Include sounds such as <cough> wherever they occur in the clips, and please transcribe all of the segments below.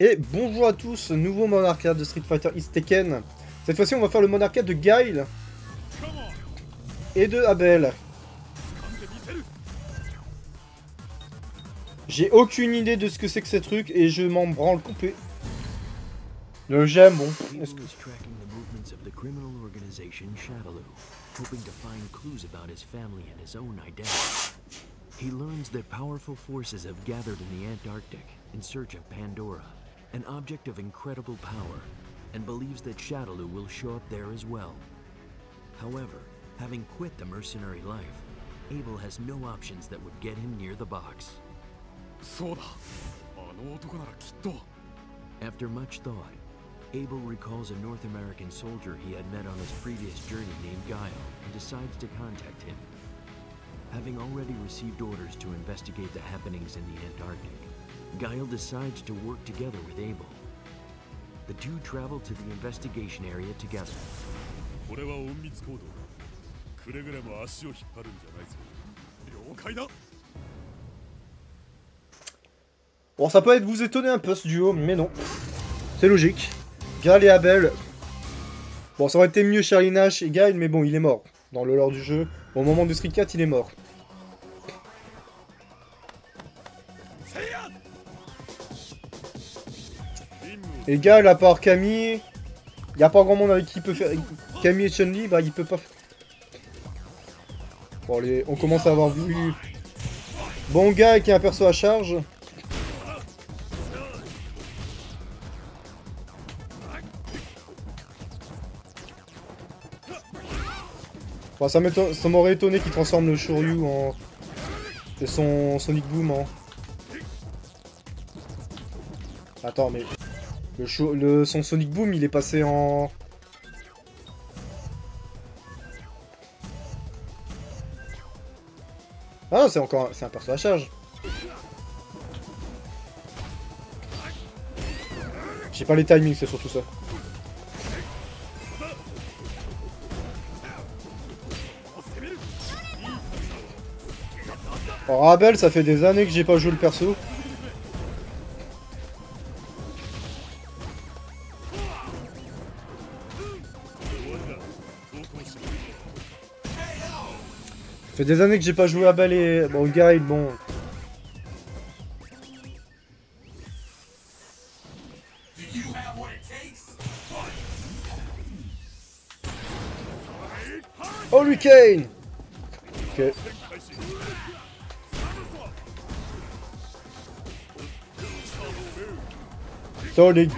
Et bonjour à tous, nouveau mode arcade de Street Fighter East Tekken. Cette fois-ci, on va faire le mode arcade de Guile et de Abel. J'ai aucune idée de ce que c'est que ces trucs et je m'en branle complet. Le j'aime, bon. He learns that powerful forces have gathered in the Antarctic in search of Pandora, an object of incredible power, and believes that Shadaloo will show up there as well. However, having quit the mercenary life, Abel has no options that would get him near the box. After much thought, Abel recalls a North American soldier he had met on his previous journey named Guile and decides to contact him. Having already received orders to investigate the happenings in the Antarctic, Guile decides to work together with Abel. The two travel to the investigation area together. Bon, ça peut être vous étonner un peu ce duo, mais non. C'est logique. Gal et Abel. Bon, ça aurait été mieux Charlie Nash et Gail, mais bon, il est mort. Dans le lore du jeu. Au moment de Street 4, il est mort. Et Gal, à part Camille, il a pas grand monde avec qui peut faire... Camille et Chun-Li, bah, il peut pas... Bon, allez, on commence à avoir vu... Bon gars qui a un perso à charge. ça m'aurait étonné qu'il transforme le Shoryu en... Et son Sonic Boom en... Attends, mais... Le, le Son Sonic Boom, il est passé en... Ah c'est encore... Un perso à charge. J'ai pas les timings, c'est surtout ça. Alors Abel, ça fait des années que j'ai pas joué le perso. Fait des années que j'ai pas joué Abel et... Bon, Guide, bon... Oh, Lucane Ok.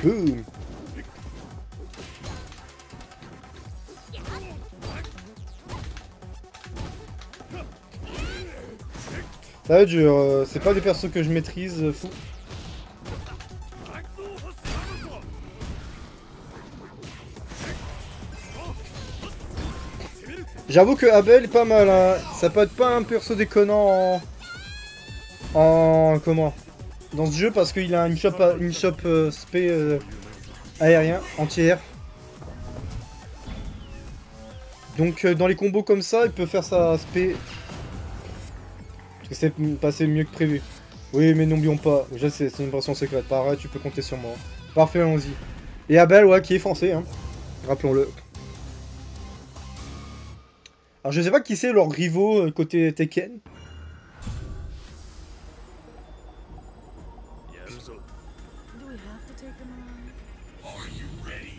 Boom Ça va euh, c'est pas des persos que je maîtrise, euh, fou. J'avoue que Abel est pas mal, hein. ça peut être pas un perso déconnant en... En... comment dans ce jeu parce qu'il a une shop, une shop euh, aérien entière. Donc dans les combos comme ça, il peut faire sa spé. C'est passé mieux que prévu. Oui, mais n'oublions pas, je sais, c'est une version secrète. Pareil, tu peux compter sur moi. Parfait, allons-y. Et Abel, ouais, qui est français, hein. Rappelons-le. Alors je sais pas qui c'est leur rivaux côté Tekken.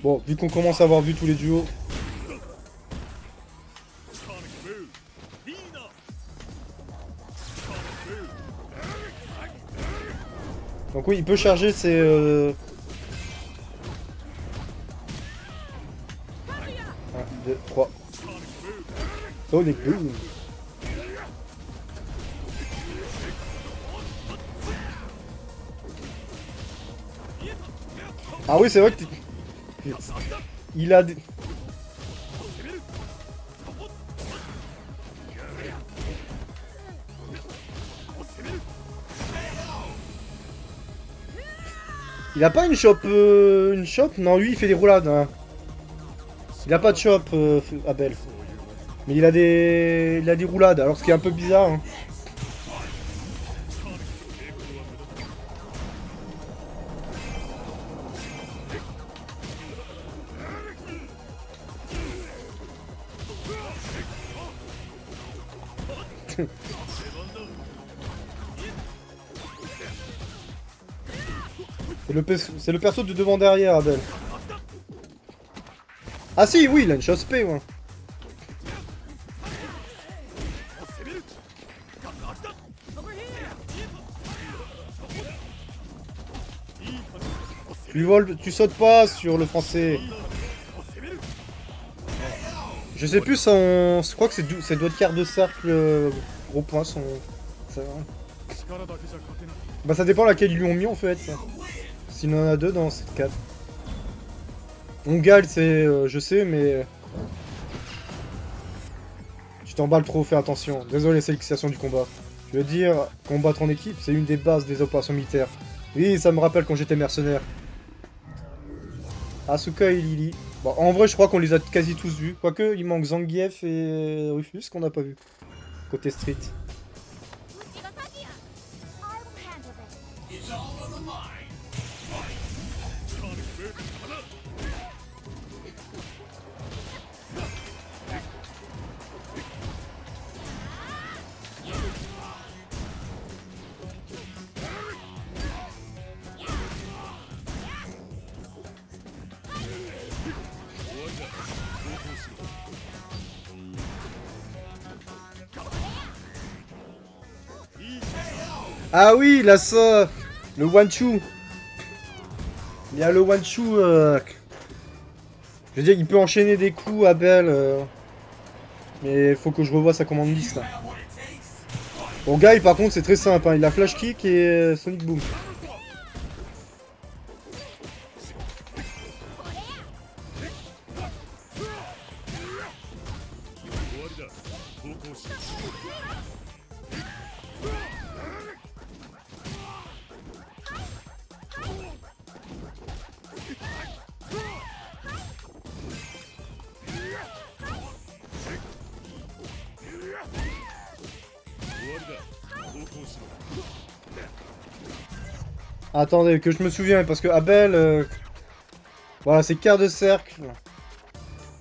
Bon, vu qu'on commence à avoir vu tous les duos. Donc oui, il peut charger ses... Euh... 1, 2, 3. Sonic Boom Ah oui, c'est vrai que il a... Il a pas une shop... Euh, une Non, lui, il fait des roulades. Hein. Il a pas de shop, euh, Abel. Mais il a des... Il a des roulades, alors ce qui est un peu bizarre. Hein. c'est le perso du devant derrière, Abel. Ah si, oui, il a une chasse P, ouais. Tu tu sautes pas sur le français. Je sais plus, son, je crois que c'est doigt de quart de cercle, euh, gros points son... Ça... Bah ça dépend laquelle ils lui ont mis en fait. S'il en a deux dans cette carte. Ongal c'est... euh, je sais mais... Tu t'emballes trop, fais attention. Désolé, c'est l'excitation du combat. Je veux dire, combattre en équipe, c'est une des bases des opérations militaires. Oui, ça me rappelle quand j'étais mercenaire. Asuka et Lily. Bon, en vrai, je crois qu'on les a quasi tous vus. Quoique, il manque Zangief et Rufus qu'on n'a pas vu. Côté street. Ah oui, là ça Le one-two y a le one-two... euh, Je veux dire, il peut enchaîner des coups, Abel. euh, Mais faut que je revoie sa commande liste. Bon, Guy, par contre, c'est très simple. hein, Il a Flash Kick et euh, Sonic Boom. Attendez, que je me souviens, parce que Abel... euh, Voilà, c'est quart de cercle.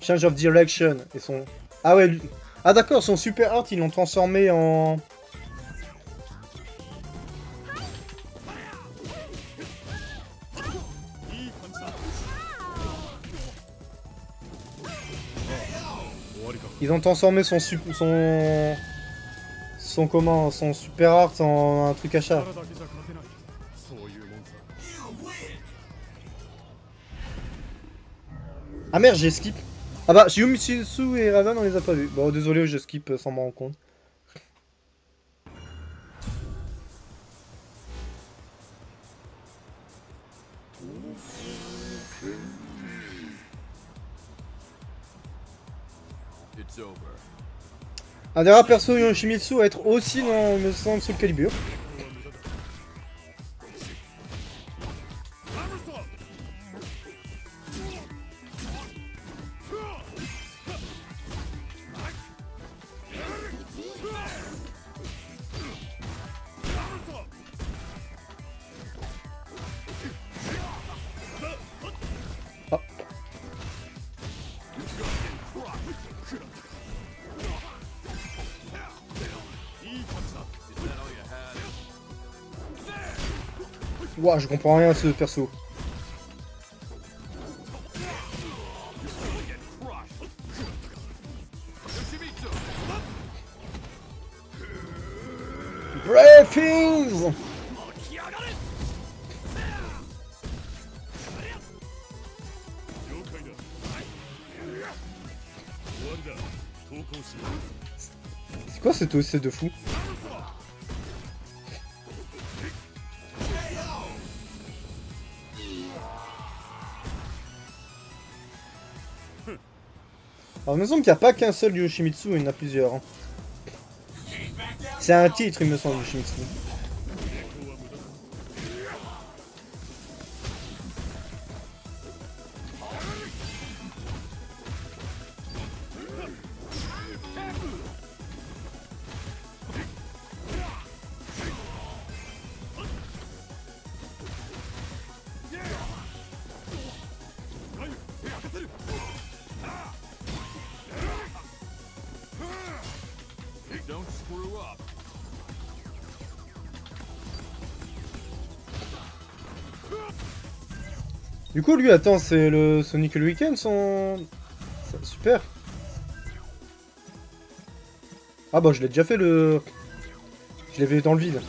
Change of direction. Et son... Ah ouais, lui- Ah d'accord, son super art, ils l'ont transformé en... Ils ont transformé son son son comment son super art en un truc à chat. Ah merde, j'ai skip. Ah bah, Shiumitsu et Raven, on les a pas vus. Bon, désolé, je skip euh, sans m'en rendre compte. Un des rares persos Yoshimitsu à être aussi dans, me semble, Soul Calibur. Ouah, je comprends rien à ce perso. Brave C'est quoi cette OC de fou? Alors, il me semble qu'il n'y a pas qu'un seul Yoshimitsu, il y en a plusieurs. hein. C'est un titre, il me semble, Yoshimitsu. Don't screw up. Du coup, lui, attends, c'est le Sonic le week-end, son... Super. Ah bah, je l'ai déjà fait, le... Je l'ai vu dans le vide.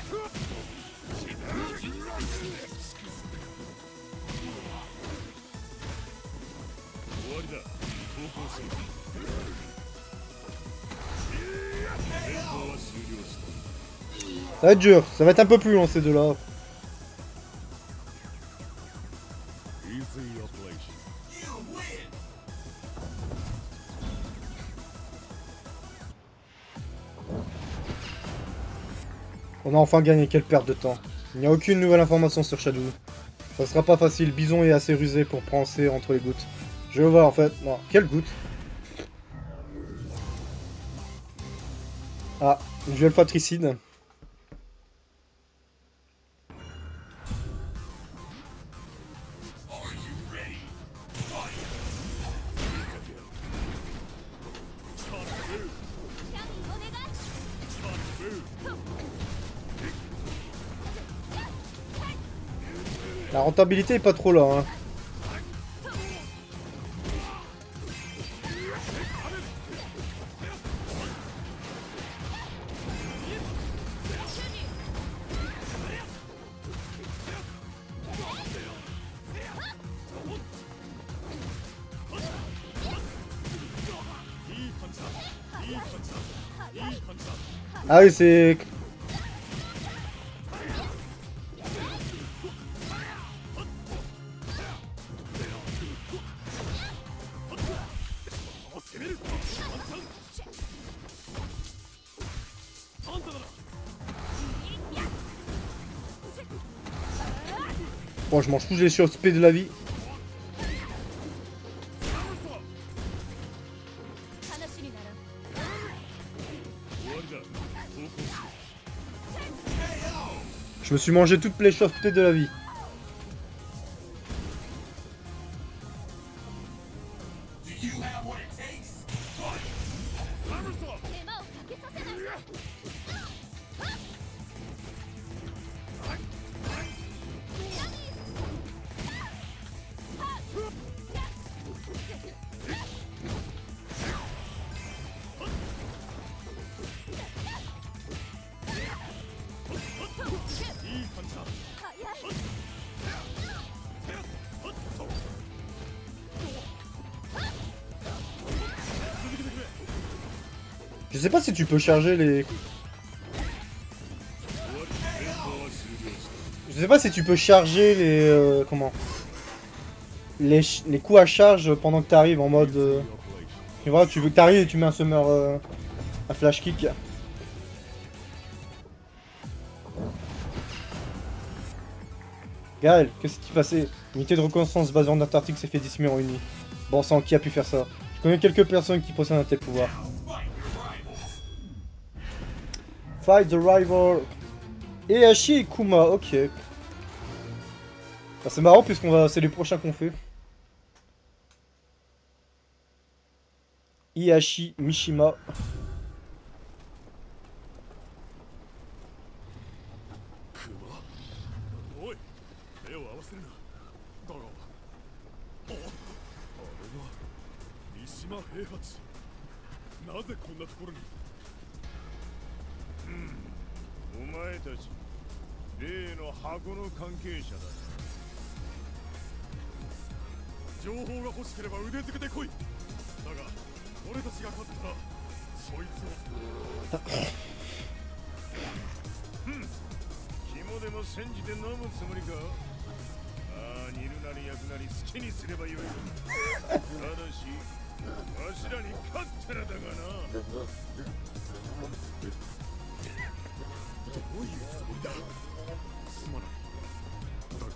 Va être dur, ça va être un peu plus long, ces deux-là. On a enfin gagné, quelle perte de temps. Il n'y a aucune nouvelle information sur Shadow. Ça sera pas facile, Bison est assez rusé pour penser entre les gouttes. Je le vois en fait. Non, quelle goutte Ah, une duel fratricide. La rentabilité est pas trop là. Hein. Ah oui, c'est... mange tous les surspects de la vie. Je me suis mangé toutes les surspects de la vie. tu peux charger les... Je sais pas si tu peux charger les... Euh, comment les, les, coups à charge pendant que t'arrives en mode... Euh, tu vois, tu veux que t'arrives et tu mets un summer... Euh, un flash kick. Gaël, qu'est-ce qui passé? L'unité de reconnaissance basée en Antarctique s'est fait dissimuler en une nuit. Bon sang, qui a pu faire ça? Je connais quelques personnes qui possèdent un tel pouvoir. Fight the rival. Ehashi et Kuma, ok. C'est marrant puisqu'on va, c'est les prochains qu'on fait. Ihashi Mishima. うん。お前たち例の箱の関係者だ。情報が欲しければ腕付けてこい。だが俺たちが勝ったらそいつを <coughs> 肝でも煎じて飲むつもりか？ああ煮るなり焼くなり好きにすればよい。ただしわしらに勝ったらだがな どういうつもりだすまないだが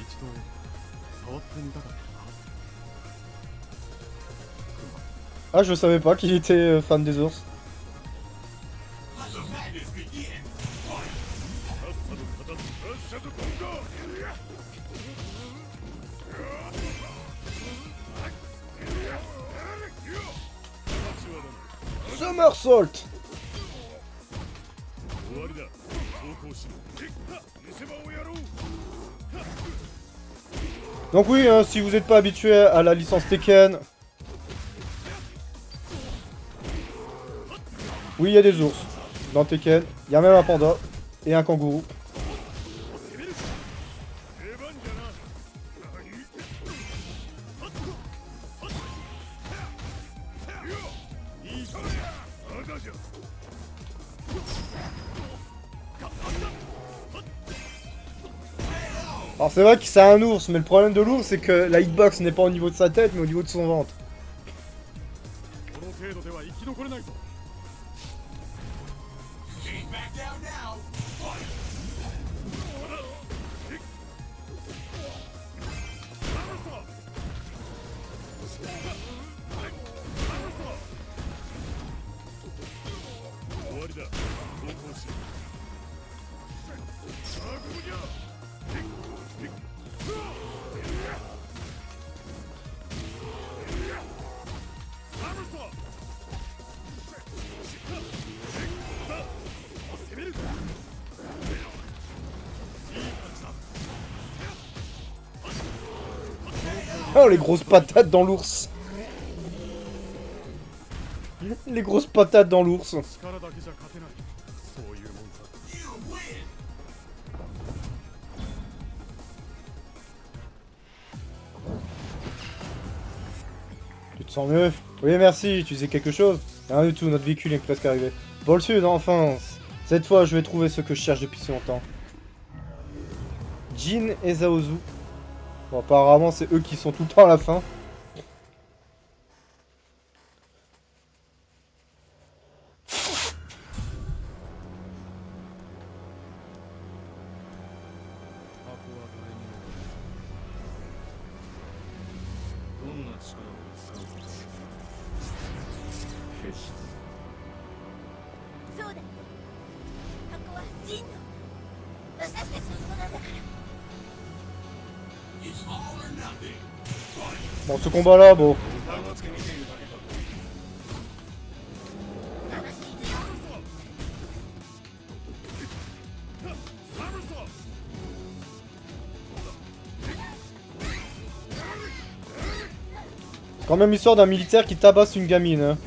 一度触ってみたかったな Ah, je savais pas qu'il était euh, fan des ours. Donc oui, hein, si vous n'êtes pas habitué à la licence Tekken... Oui, il y a des ours dans Tekken. Il y a même un panda et un kangourou. Alors c'est vrai que c'est un ours, mais le problème de l'ours c'est que la hitbox n'est pas au niveau de sa tête mais au niveau de son ventre. Les grosses patates dans l'ours Les grosses patates dans l'ours Tu te sens mieux Oui, merci, tu disais quelque chose Rien du tout, notre véhicule est presque arrivé. Pour le sud, enfin Cette fois, je vais trouver ce que je cherche depuis si longtemps. Jin et Zaozu. Apparemment, c'est eux qui sont tout le temps à la fin. Bon, ce combat-là, bon... Quand même l'histoire d'un militaire qui tabasse une gamine. hein.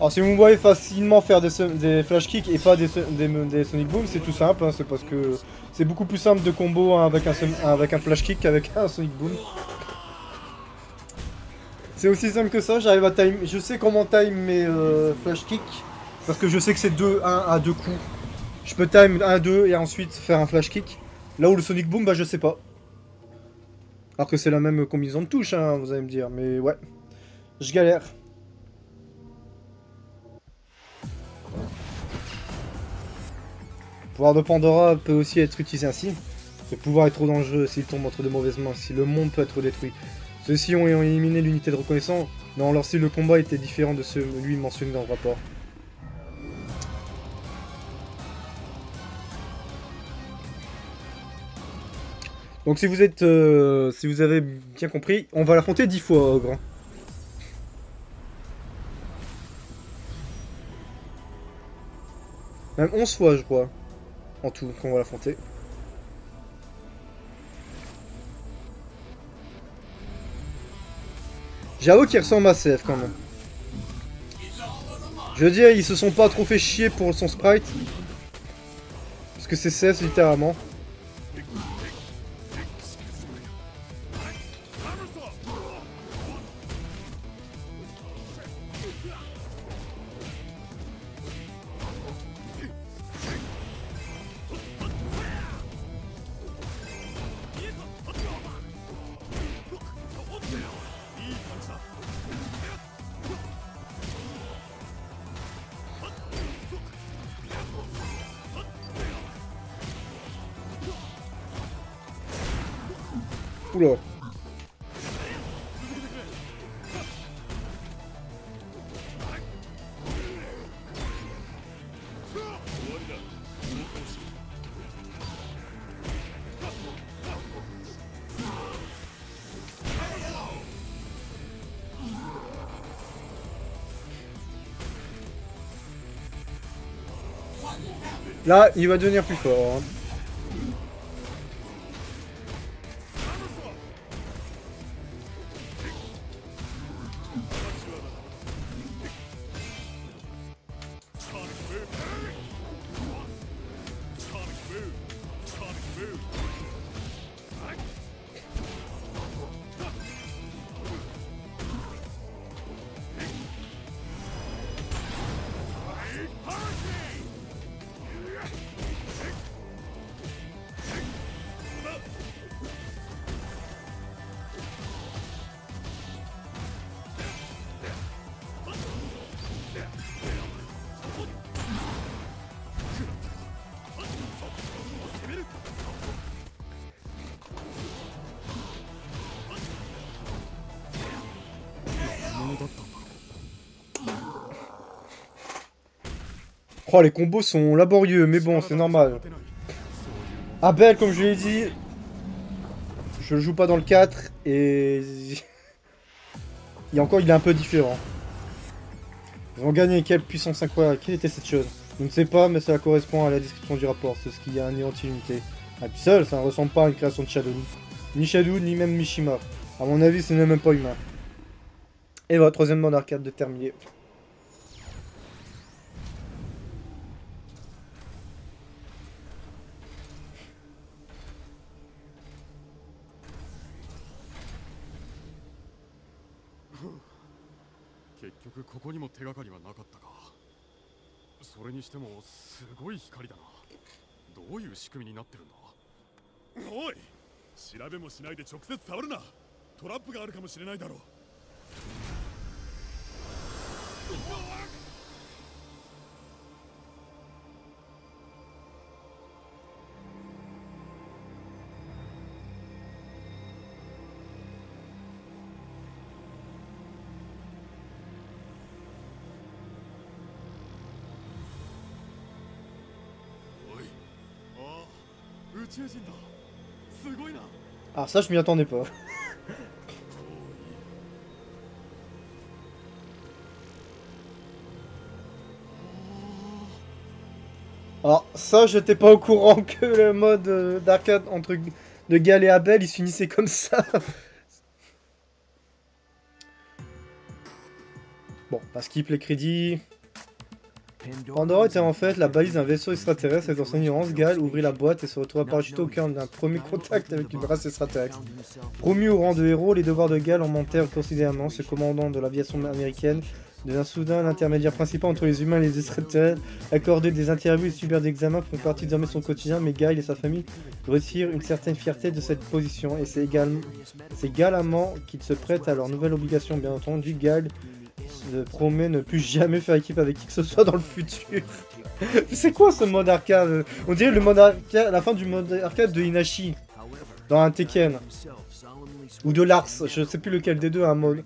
Alors si vous me voyez facilement faire des, flash kicks et pas des, so- des, des sonic boom, c'est tout simple, hein, c'est parce que c'est beaucoup plus simple de combo hein, avec, un, son- avec un flash kick qu'avec <laughs> un sonic boom. C'est aussi simple que ça, j'arrive à time, je sais comment time mes euh, flash kicks, parce que je sais que c'est 2, 1 à 2 coups. Je peux time 1, 2 et ensuite faire un flash kick. Là où le sonic boom, bah je sais pas. Alors que c'est la même combinaison de touches, hein, vous allez me dire, mais ouais. Je galère. Le pouvoir de Pandora peut aussi être utilisé ainsi. Ce pouvoir est trop dangereux s'il tombe entre de mauvaises mains, si le monde peut être détruit. Ceux-ci ont éliminé l'unité de reconnaissance, non, alors si le combat était différent de celui mentionné dans le rapport. Donc si vous êtes, euh, si vous avez bien compris, on va l'affronter 10 fois, Ogre. Même 11 fois, je crois. En tout, qu'on va l'affronter. J'avoue qu'il ressemble à CF quand même. Je veux dire, ils se sont pas trop fait chier pour son sprite. Parce que c'est CF littéralement. Là, il va devenir plus fort. hein. Oh, les combos sont laborieux, mais bon, c'est normal. Abel, comme je l'ai dit, je joue pas dans le 4 et. <laughs> Encore, il est un peu différent. Ils ont gagné quelle puissance incroyable Quelle était cette chose? Je ne sais pas, mais cela correspond à la description du rapport. C'est ce qui a anéanti l'unité. À lui seul, ça ne ressemble pas à une création de Shadow. Ni Shadow, ni même Mishima. À mon avis, ce n'est même pas humain. Et voilà, troisième mode arcade de terminé. 結局ここにも手がかりはなかったか。それにしてもすごい光だな。どういう仕組みになってるんだ？おい！調べもしないで直接触るな。トラップがあるかもしれないだろう。Ah, ça, je m'y attendais pas. Alors, <laughs> ça, j'étais pas au courant que le mode euh, d'arcade entre de Gal et Abel, il se finissait comme ça. <laughs> Bon, pas skip les crédits. Pandora était en fait la balise d'un vaisseau extraterrestre et dans son ignorance, Gal ouvrit la boîte et se retrouva parachuté au cœur d'un premier contact avec une race extraterrestre. Promu au rang de héros, les devoirs de Gal augmentèrent considérablement. Ce commandant de l'aviation américaine devint soudain l'intermédiaire principal entre les humains et les extraterrestres. Accorder des interviews et subir des examens font partie désormais de son quotidien, mais Gal et sa famille retirent une certaine fierté de cette position et c'est également, c'est galamment qu'ils se prêtent à leurs nouvelles obligations. Bien entendu, Gal se promet ne plus jamais faire équipe avec qui que ce soit dans le futur. c'est quoi ce mode arcade On dirait le mode arcade, la fin du mode arcade de Inashi dans un Tekken ou de Lars, je sais plus lequel des deux un mode.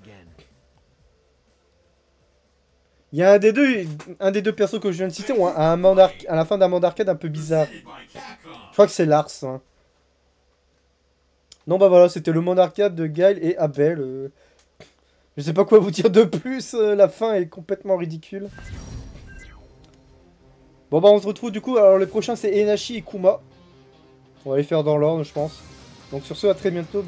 Il y a un des deux, un deux persos que je viens de citer, ou un, à la fin d'un mode arcade un peu bizarre. Je crois que c'est Lars. hein. Non bah voilà, c'était le mode arcade de Gail et Abel. euh. Je sais pas quoi vous dire de plus, euh, la fin est complètement ridicule. Bon bah on se retrouve du coup, alors les prochains c'est Enashi et Kuma. On va les faire dans l'ordre je pense. Donc sur ce à très bientôt.